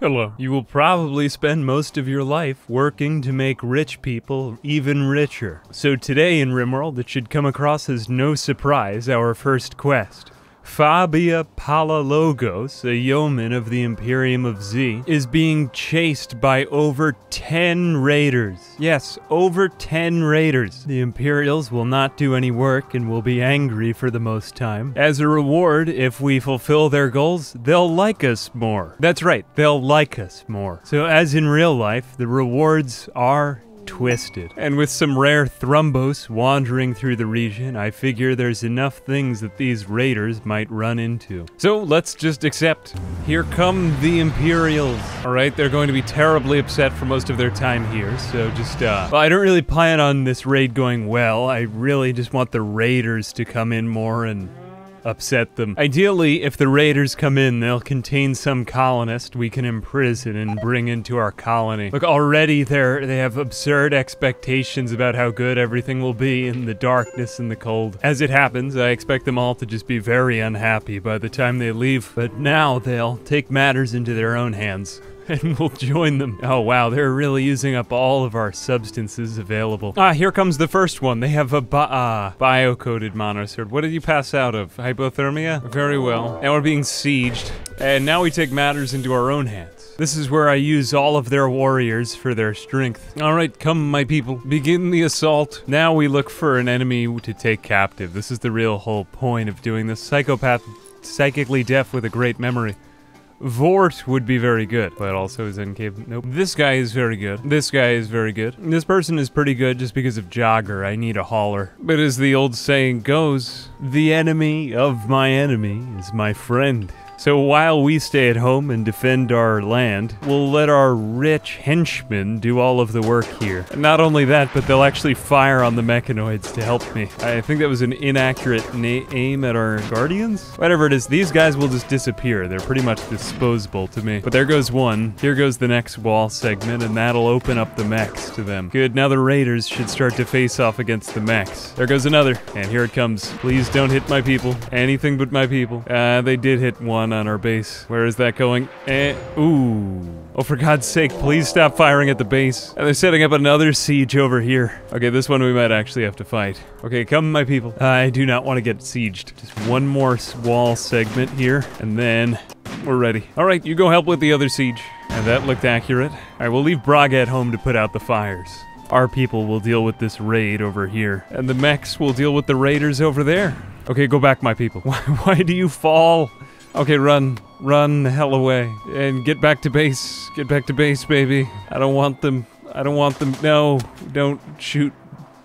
Hello. You will probably spend most of your life working to make rich people even richer. So today in Rimworld, it should come across as no surprise our first quest. Fabia Palalogos, a yeoman of the Imperium of Z, is being chased by over 10 raiders. Yes, over 10 raiders. The Imperials will not do any work and will be angry for the most time. As a reward, if we fulfill their goals, they'll like us more. That's right, they'll like us more. So, as in real life, the rewards are twisted. And with some rare thrumbos wandering through the region, I figure there's enough things that these raiders might run into. So let's just accept. Here come the Imperials. Alright, they're going to be terribly upset for most of their time here, so just, uh. Well, I don't really plan on this raid going well. I really just want the raiders to come in more and upset them. Ideally, if the raiders come in, they'll contain some colonist we can imprison and bring into our colony. Look, already they're, they have absurd expectations about how good everything will be in the darkness and the cold. As it happens, I expect them all to just be very unhappy by the time they leave, but now they'll take matters into their own hands. and we'll join them. Oh wow, they're really using up all of our substances available. Ah, here comes the first one. They have a bi ah, bio-coded monosword. What did you pass out of? Hypothermia? Very well. Now we're being sieged, and now we take matters into our own hands. This is where I use all of their warriors for their strength. Alright, come my people. Begin the assault. Now we look for an enemy to take captive. This is the real whole point of doing this. Psychopath, psychically deaf with a great memory. Vort would be very good, but also is incapable. Nope. This guy is very good. This guy is very good. This person is pretty good just because of Jogger. I need a hauler. But as the old saying goes, the enemy of my enemy is my friend. So while we stay at home and defend our land, we'll let our rich henchmen do all of the work here. And not only that, but they'll actually fire on the mechanoids to help me. I think that was an inaccurate aim at our guardians? Whatever it is, these guys will just disappear. They're pretty much disposable to me. But there goes one. Here goes the next wall segment, and that'll open up the mechs to them. Good, now the raiders should start to face off against the mechs. There goes another, and here it comes. Please don't hit my people. Anything but my people. Uh, they did hit one on our base. Where is that going? Eh, ooh. Oh, for God's sake, please stop firing at the base. And they're setting up another siege over here. Okay, this one we might actually have to fight. Okay, come, my people. I do not want to get sieged. Just one more wall segment here, and then we're ready. All right, you go help with the other siege. And that looked accurate. All right, we'll leave Braga at home to put out the fires. Our people will deal with this raid over here, and the mechs will deal with the raiders over there. Okay, go back, my people. Why, why do you fall? Okay, run. Run the hell away. And get back to base. Get back to base, baby. I don't want them. I don't want them. No, don't shoot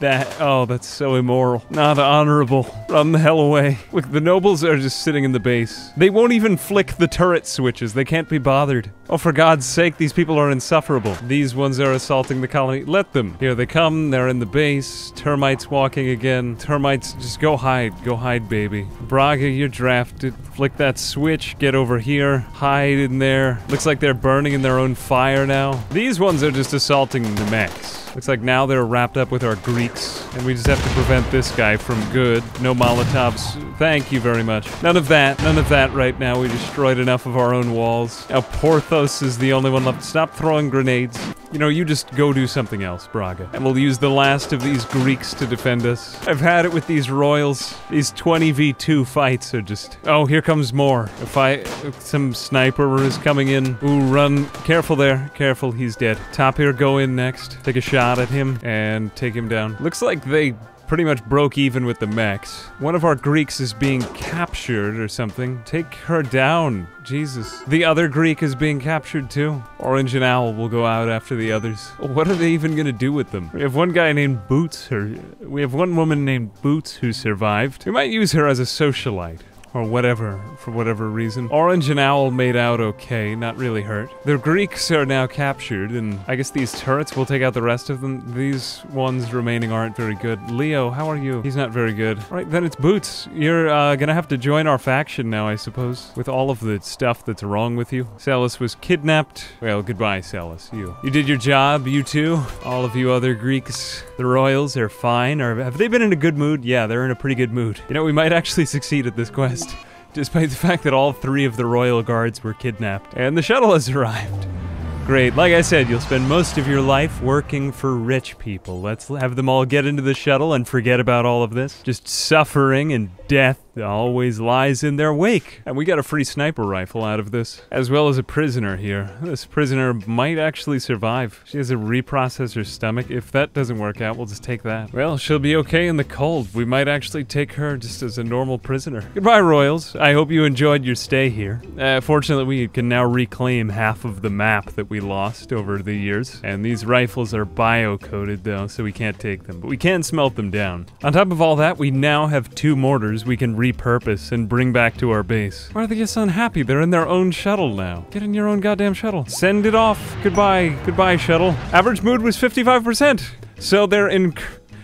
that. Oh, that's so immoral. Not honorable. Run the hell away. Look, the nobles are just sitting in the base. They won't even flick the turret switches. They can't be bothered. Oh, for God's sake, these people are insufferable. These ones are assaulting the colony. Let them. Here they come. They're in the base. Termites walking again. Termites, just go hide. Go hide, baby. Braga, you're drafted. Flick that switch. Get over here. Hide in there. Looks like they're burning in their own fire now. These ones are just assaulting the mechs. Looks like now they're wrapped up with our Greeks, and we just have to prevent this guy from good. No Molotovs. Thank you very much. None of that. None of that right now. We destroyed enough of our own walls. Now Porthos is the only one left. Stop throwing grenades. You know, you just go do something else, Braga. And we'll use the last of these Greeks to defend us. I've had it with these royals. These 20v2 fights are just... Oh, here comes more. If I... Some sniper is coming in. Ooh, run. Careful there. Careful, he's dead. Top here, go in next. Take a shot at him and take him down. Looks like they pretty much broke even with the mechs. One of our Greeks is being captured or something. Take her down. Jesus. The other Greek is being captured too. Orange and Owl will go out after the others. What are they even gonna do with them? We have one guy named Boots, or we have one woman named Boots who survived. We might use her as a socialite or whatever, for whatever reason. Orange and Owl made out okay, not really hurt. The Greeks are now captured, and I guess these turrets will take out the rest of them. These ones remaining aren't very good. Leo, how are you? He's not very good. All right, then it's Boots. You're uh, gonna have to join our faction now, I suppose, with all of the stuff that's wrong with you. Salus was kidnapped. Well, goodbye, Salus. You. You did your job, you too. All of you other Greeks. The royals are fine. Or have they been in a good mood? Yeah, they're in a pretty good mood. You know, we might actually succeed at this quest. Despite the fact that all three of the royal guards were kidnapped. And the shuttle has arrived. Great. Like I said, you'll spend most of your life working for rich people. Let's have them all get into the shuttle and forget about all of this. Just suffering and death always lies in their wake. And we got a free sniper rifle out of this, as well as a prisoner here. This prisoner might actually survive. She has a reprocessor stomach. If that doesn't work out, we'll just take that. Well, she'll be okay in the cold. We might actually take her just as a normal prisoner. Goodbye, Royals. I hope you enjoyed your stay here. Uh, fortunately, we can now reclaim half of the map that we lost over the years. And these rifles are bio-coded, though, so we can't take them. But we can smelt them down. On top of all that, we now have two mortars we can repurpose and bring back to our base. Why are they just unhappy? They're in their own shuttle now. Get in your own goddamn shuttle. Send it off. Goodbye. Goodbye, shuttle. Average mood was 55%. So they're in.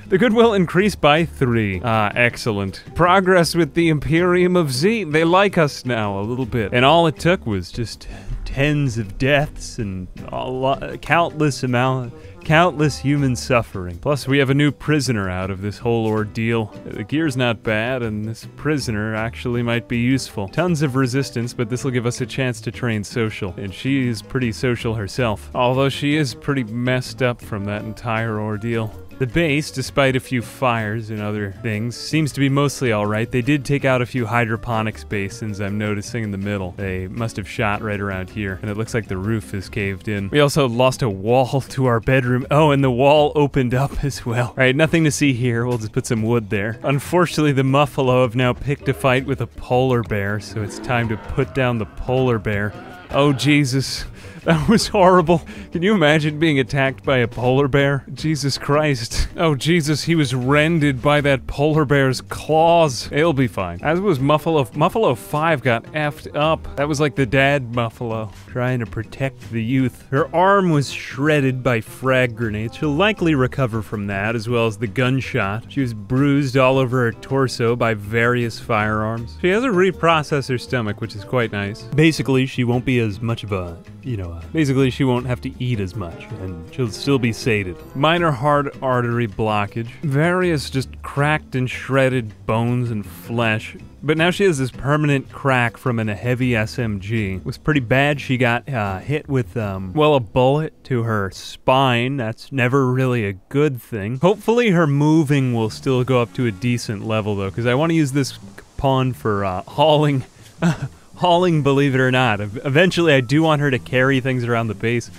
The goodwill increased by three. Ah, excellent. Progress with the Imperium of Z. They like us now a little bit. And all it took was just tens of deaths and a lot, countless amount countless human suffering. Plus, we have a new prisoner out of this whole ordeal. The gear's not bad, and this prisoner actually might be useful. Tons of resistance, but this will give us a chance to train social. And she is pretty social herself, although she is pretty messed up from that entire ordeal. The base, despite a few fires and other things, seems to be mostly alright. They did take out a few hydroponics basins I'm noticing in the middle. They must have shot right around here, and it looks like the roof is caved in. We also lost a wall to our bedroom. Oh, and the wall opened up as well. Alright, nothing to see here. We'll just put some wood there. Unfortunately, the Muffalo have now picked a fight with a polar bear, so it's time to put down the polar bear. Oh, Jesus. That was horrible. Can you imagine being attacked by a polar bear? Jesus Christ. Oh, Jesus, he was rended by that polar bear's claws. It'll be fine. As was Muffalo. Muffalo 5 got effed up. That was like the dad Muffalo, trying to protect the youth. Her arm was shredded by frag grenades. She'll likely recover from that, as well as the gunshot. She was bruised all over her torso by various firearms. She has a reprocessor stomach, which is quite nice. Basically, she won't be as much of a, you know, uh, basically she won't have to eat as much, and she'll still be sated. Minor hard artery blockage. Various just cracked and shredded bones and flesh. But now she has this permanent crack from an, a heavy SMG. It was pretty bad. She got uh, hit with, um, well, a bullet to her spine. That's never really a good thing. Hopefully her moving will still go up to a decent level, though, because I want to use this pawn for uh, hauling hauling, believe it or not. Eventually, I do want her to carry things around the base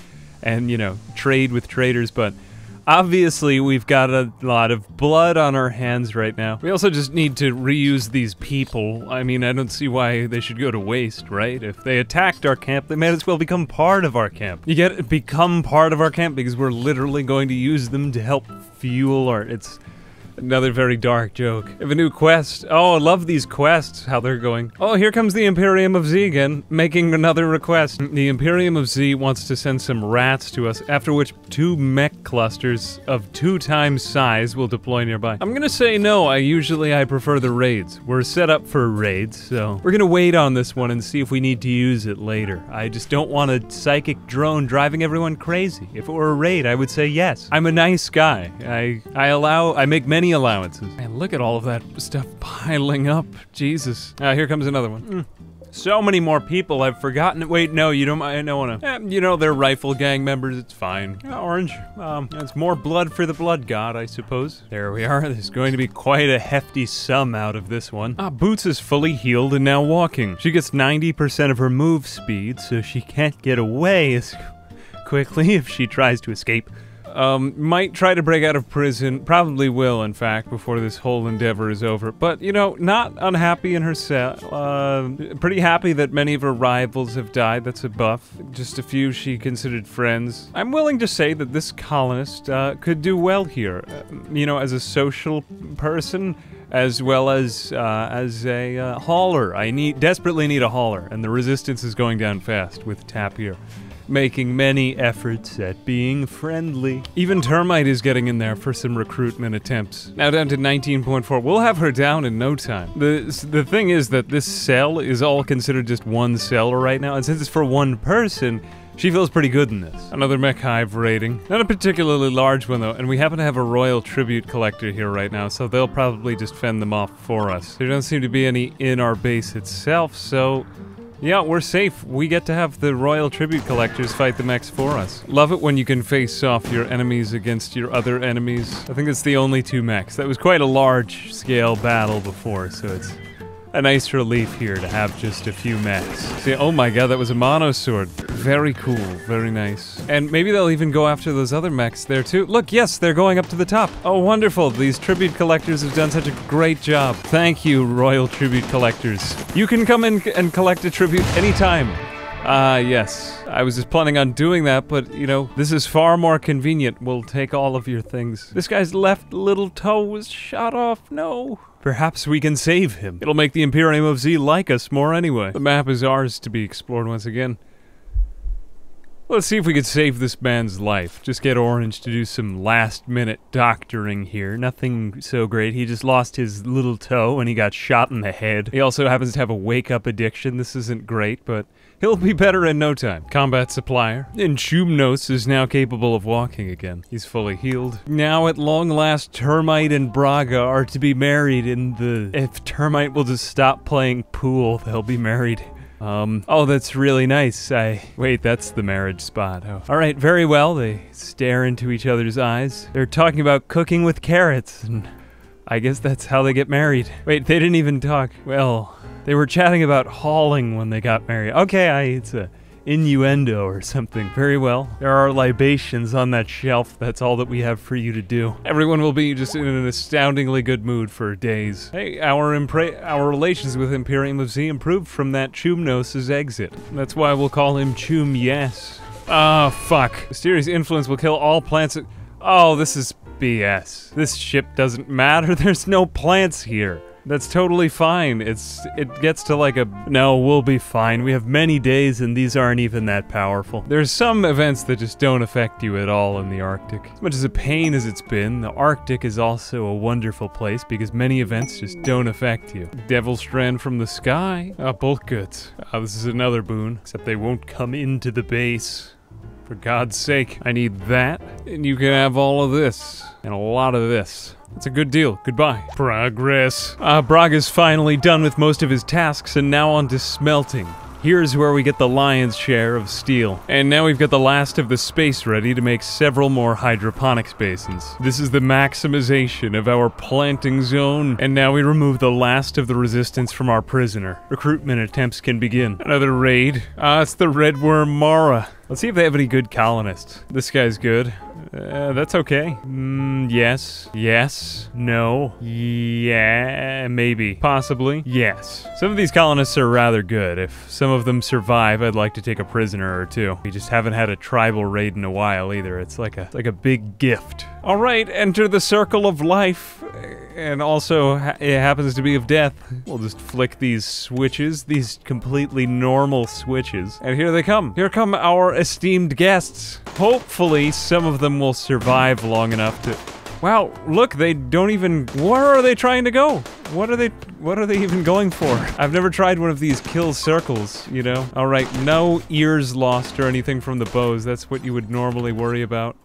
and, you know, trade with traders, but obviously we've got a lot of blood on our hands right now. We also just need to reuse these people. I mean, I don't see why they should go to waste, right? If they attacked our camp, they might as well become part of our camp. You get become part of our camp because we're literally going to use them to help fuel our it's Another very dark joke. I have a new quest. Oh, I love these quests, how they're going. Oh, here comes the Imperium of Z again, making another request. The Imperium of Z wants to send some rats to us, after which two mech clusters of two times size will deploy nearby. I'm gonna say no, I usually I prefer the raids. We're set up for raids, so we're gonna wait on this one and see if we need to use it later. I just don't want a psychic drone driving everyone crazy. If it were a raid, I would say yes. I'm a nice guy. I, I allow, I make many allowances. Man, look at all of that stuff piling up. Jesus. Ah, here comes another one. Mm. So many more people, I've forgotten. Wait, no, you don't. I don't want to. Eh, you know, they're rifle gang members. It's fine. Yeah, orange. Um, it's more blood for the blood god, I suppose. There we are. There's going to be quite a hefty sum out of this one. Ah, Boots is fully healed and now walking. She gets 90% of her move speed, so she can't get away as quickly if she tries to escape. Um, might try to break out of prison. Probably will, in fact, before this whole endeavor is over. But, you know, not unhappy in her cell. Uh, pretty happy that many of her rivals have died. That's a buff. Just a few she considered friends. I'm willing to say that this colonist uh, could do well here. Uh, you know, as a social person, as well as uh, as a uh, hauler. I need desperately need a hauler, and the resistance is going down fast with Tapir making many efforts at being friendly. Even Termite is getting in there for some recruitment attempts. Now down to 19.4. We'll have her down in no time. The, the thing is that this cell is all considered just one cell right now, and since it's for one person, She feels pretty good in this. Another mech hive rating. Not a particularly large one though, and we happen to have a royal tribute collector here right now, so they'll probably just fend them off for us. There don't seem to be any in our base itself, so yeah, we're safe. We get to have the royal tribute collectors fight the mechs for us. Love it when you can face off your enemies against your other enemies. I think it's the only two mechs. That was quite a large scale battle before, so it's a nice relief here to have just a few mechs. See, oh my god, that was a mono sword. Very cool, very nice. And maybe they'll even go after those other mechs there too. Look, yes, they're going up to the top. Oh, wonderful. These tribute collectors have done such a great job. Thank you, Royal Tribute Collectors. You can come in and collect a tribute anytime. Ah, uh, yes. I was just planning on doing that, but, you know, this is far more convenient. We'll take all of your things. This guy's left little toe was shot off. No. Perhaps we can save him. It'll make the Imperium of Z like us more anyway. The map is ours to be explored once again. Let's see if we could save this man's life. Just get Orange to do some last minute doctoring here. Nothing so great. He just lost his little toe and he got shot in the head. He also happens to have a wake up addiction. This isn't great, but He'll be better in no time. Combat supplier. And Chumnos is now capable of walking again. He's fully healed. Now at long last, Termite and Braga are to be married in the... If Termite will just stop playing pool, they'll be married. Um, oh, that's really nice. I, wait, that's the marriage spot. Oh. All right, very well. They stare into each other's eyes. They're talking about cooking with carrots, and I guess that's how they get married. Wait, they didn't even talk. Well, they were chatting about hauling when they got married. Okay, I, it's a innuendo or something. Very well. There are libations on that shelf. That's all that we have for you to do. Everyone will be just in an astoundingly good mood for days. Hey, our impre- our relations with Imperium of Z improved from that Chumnos' exit. That's why we'll call him Chum Yes. Ah, oh, fuck. Mysterious influence will kill all plants. Oh, this is BS. This ship doesn't matter. There's no plants here. That's totally fine. It's it gets to like a no, we'll be fine. We have many days and these aren't even that powerful. There's some events that just don't affect you at all in the Arctic. As much as a pain as it's been, the Arctic is also a wonderful place because many events just don't affect you. Devilstrand from the sky? Ah, oh, both good. Oh, this is another boon, except they won't come into the base. For God's sake, I need that, and you can have all of this, and a lot of this. It's a good deal. Goodbye. Progress. Uh, Brag is finally done with most of his tasks and now on to smelting. Here's where we get the lion's share of steel. And now we've got the last of the space ready to make several more hydroponics basins. This is the maximization of our planting zone, and now we remove the last of the resistance from our prisoner. Recruitment attempts can begin. Another raid. Ah, it's the red worm Mara. Let's see if they have any good colonists. This guy's good. Uh, that's okay. Mm, yes. Yes. No. Yeah. Maybe. Possibly. Yes. Some of these colonists are rather good. If some of them survive, I'd like to take a prisoner or two. We just haven't had a tribal raid in a while either. It's like a, like a big gift. All right, enter the circle of life. And also, it happens to be of death. We'll just flick these switches, these completely normal switches. And here they come. Here come our esteemed guests. Hopefully, some of them will survive long enough to... Wow, look, they don't even... Where are they trying to go? What are they... What are they even going for? I've never tried one of these kill circles, you know? Alright, no ears lost or anything from the bows. That's what you would normally worry about.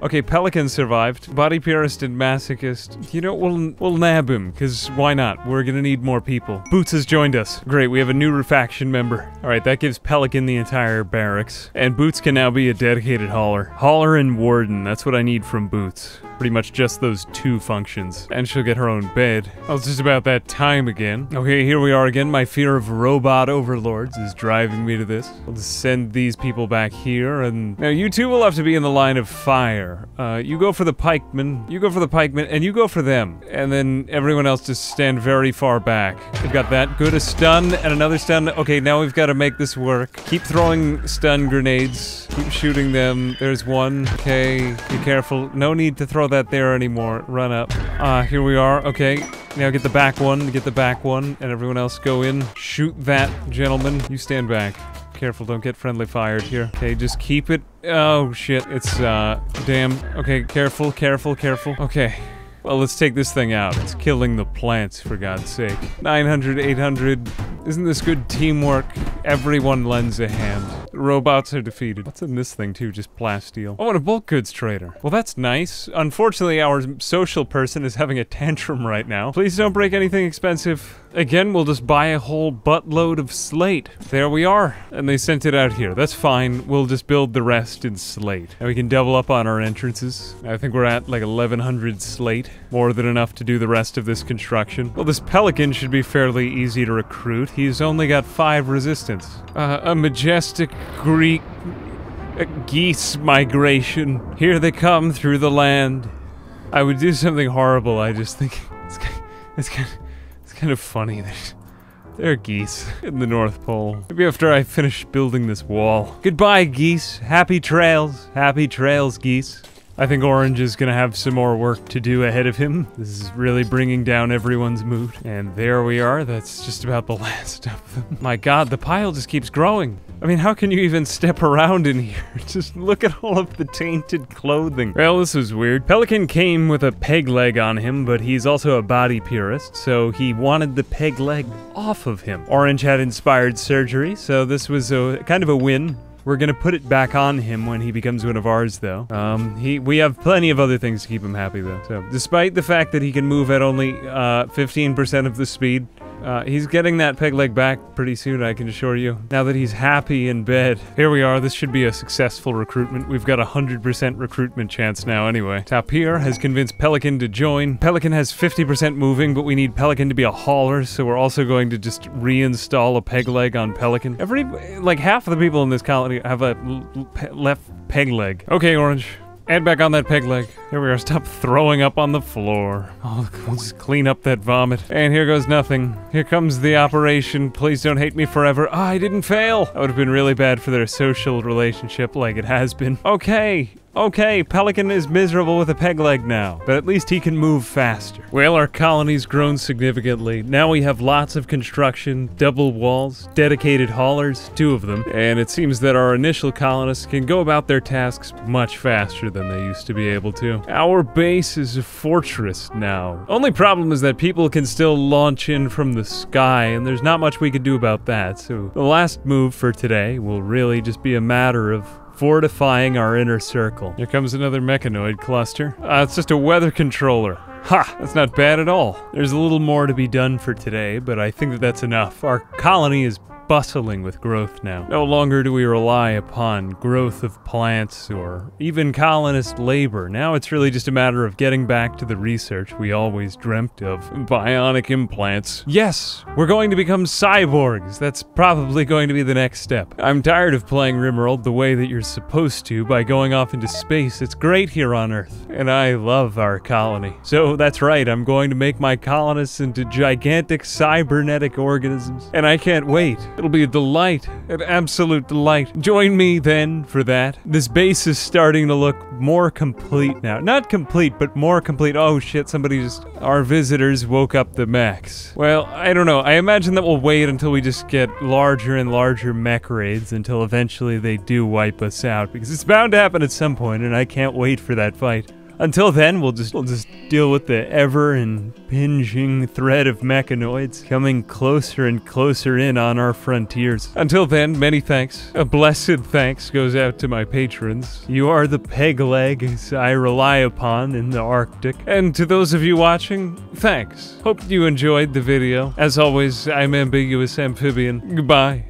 Okay, Pelican survived. Body Purist and Masochist. You know, we'll, we'll nab him, because why not? We're gonna need more people. Boots has joined us. Great, we have a new faction member. Alright, that gives Pelican the entire barracks. And Boots can now be a dedicated hauler. Hauler and Warden, that's what I need from Boots. Pretty much just those two functions. And she'll get her own bed. Oh, it's just about that time again. Okay, here we are again. My fear of robot overlords is driving me to this. I'll just send these people back here, and... Now, you two will have to be in the line of fire. Uh, you go for the pikemen, you go for the pikemen, and you go for them. And then everyone else just stand very far back. We've got that. Good, a stun, and another stun. Okay, now we've got to make this work. Keep throwing stun grenades. Keep shooting them. There's one. Okay, be careful. No need to throw that there anymore. Run up. Ah, uh, here we are. Okay. Now get the back one, get the back one, and everyone else go in. Shoot that, gentleman. You stand back. Careful, don't get friendly fired here. Okay, just keep it. Oh, shit. It's, uh, damn. Okay, careful, careful, careful. Okay. Well, let's take this thing out. It's killing the plants, for God's sake. 900, 800. Isn't this good teamwork? Everyone lends a hand. Robots are defeated. What's in this thing too? Just plasteel. Oh, and a bulk goods trader. Well, that's nice. Unfortunately, our social person is having a tantrum right now. Please don't break anything expensive. Again, we'll just buy a whole buttload of slate. There we are. And they sent it out here. That's fine. We'll just build the rest in slate. And we can double up on our entrances. I think we're at like 1100 slate. More than enough to do the rest of this construction. Well, this pelican should be fairly easy to recruit. He's only got five resistance. Uh, a majestic Greek uh, geese migration. Here they come through the land. I would do something horrible. I just think it's kind, it's kind, it's kind of funny. There's, there are geese in the North Pole. Maybe after I finish building this wall. Goodbye, geese. Happy trails. Happy trails, geese. I think Orange is gonna have some more work to do ahead of him. This is really bringing down everyone's mood. And there we are. That's just about the last of them. My god, the pile just keeps growing. I mean, how can you even step around in here? Just look at all of the tainted clothing. Well, this is weird. Pelican came with a peg leg on him, but he's also a body purist, so he wanted the peg leg off of him. Orange had inspired surgery, so this was a kind of a win. We're gonna put it back on him when he becomes one of ours, though. Um, he we have plenty of other things to keep him happy, though. So, despite the fact that he can move at only 15% of the speed, uh, he's getting that peg leg back pretty soon, I can assure you. Now that he's happy in bed. Here we are, this should be a successful recruitment. We've got a 100% recruitment chance now anyway. Tapir has convinced Pelican to join. Pelican has 50% moving, but we need Pelican to be a hauler, so we're also going to just reinstall a peg leg on Pelican. Every, like half of the people in this colony have a pe left peg leg. Okay, Orange. Add back on that peg leg. Here we are. Stop throwing up on the floor. Oh, let's clean up that vomit. And here goes nothing. Here comes the operation. Please don't hate me forever. Ah, I didn't fail. That would have been really bad for their social relationship like it has been. Okay. Okay, Pelican is miserable with a peg leg now, but at least he can move faster. Well, our colony's grown significantly. Now we have lots of construction, double walls, dedicated haulers, two of them, and it seems that our initial colonists can go about their tasks much faster than they used to be able to. Our base is a fortress now. Only problem is that people can still launch in from the sky, and there's not much we can do about that, so the last move for today will really just be a matter of fortifying our inner circle. Here comes another mechanoid cluster. Uh, it's just a weather controller. Ha! That's not bad at all. There's a little more to be done for today, but I think that that's enough. Our colony is bustling with growth now. No longer do we rely upon growth of plants or even colonist labor. Now it's really just a matter of getting back to the research we always dreamt of. Bionic implants. Yes, we're going to become cyborgs. That's probably going to be the next step. I'm tired of playing Rimworld the way that you're supposed to by going off into space. It's great here on Earth, and I love our colony. So that's right, I'm going to make my colonists into gigantic cybernetic organisms, and I can't wait. It'll be a delight, an absolute delight. Join me then for that. This base is starting to look more complete now. Not complete, but more complete. Oh shit, somebody just... Our visitors woke up the mechs. Well, I don't know. I imagine that we'll wait until we just get larger and larger mech raids until eventually they do wipe us out. Because it's bound to happen at some point, and I can't wait for that fight. Until then, we'll just we'll just deal with the ever impinging threat of mechanoids coming closer and closer in on our frontiers. Until then, many thanks. A blessed thanks goes out to my patrons. You are the peg legs I rely upon in the Arctic. And to those of you watching, thanks. Hope you enjoyed the video. As always, I'm Ambiguous Amphibian. Goodbye.